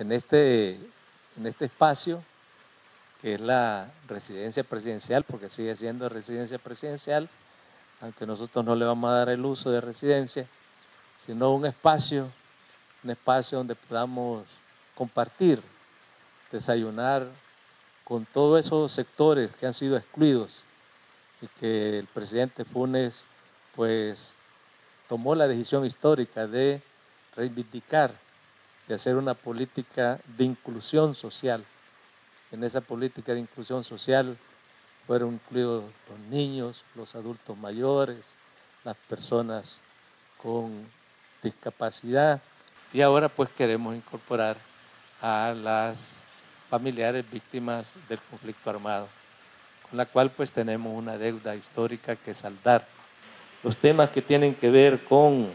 en este, en este espacio, que es la residencia presidencial, porque sigue siendo residencia presidencial, aunque nosotros no le vamos a dar el uso de residencia, sino un espacio, un espacio donde podamos compartir, desayunar con todos esos sectores que han sido excluidos y que el presidente Funes pues tomó la decisión histórica de reivindicar, de hacer una política de inclusión social. En esa política de inclusión social fueron incluidos los niños, los adultos mayores, las personas con discapacidad y ahora pues queremos incorporar a las familiares víctimas del conflicto armado, con la cual pues tenemos una deuda histórica que saldar. Los temas que tienen que ver con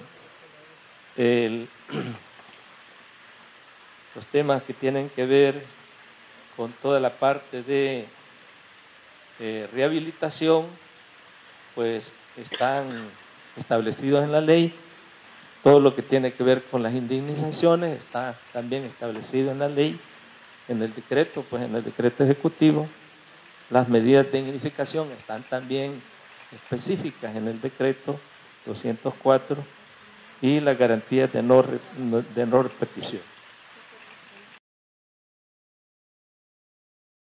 el, los temas que tienen que ver con toda la parte de eh, rehabilitación, pues están establecidos en la ley. Todo lo que tiene que ver con las indemnizaciones está también establecido en la ley, en el decreto, pues en el decreto ejecutivo. Las medidas de dignificación están también específicas en el decreto 204 y las garantías de no, de no repetición.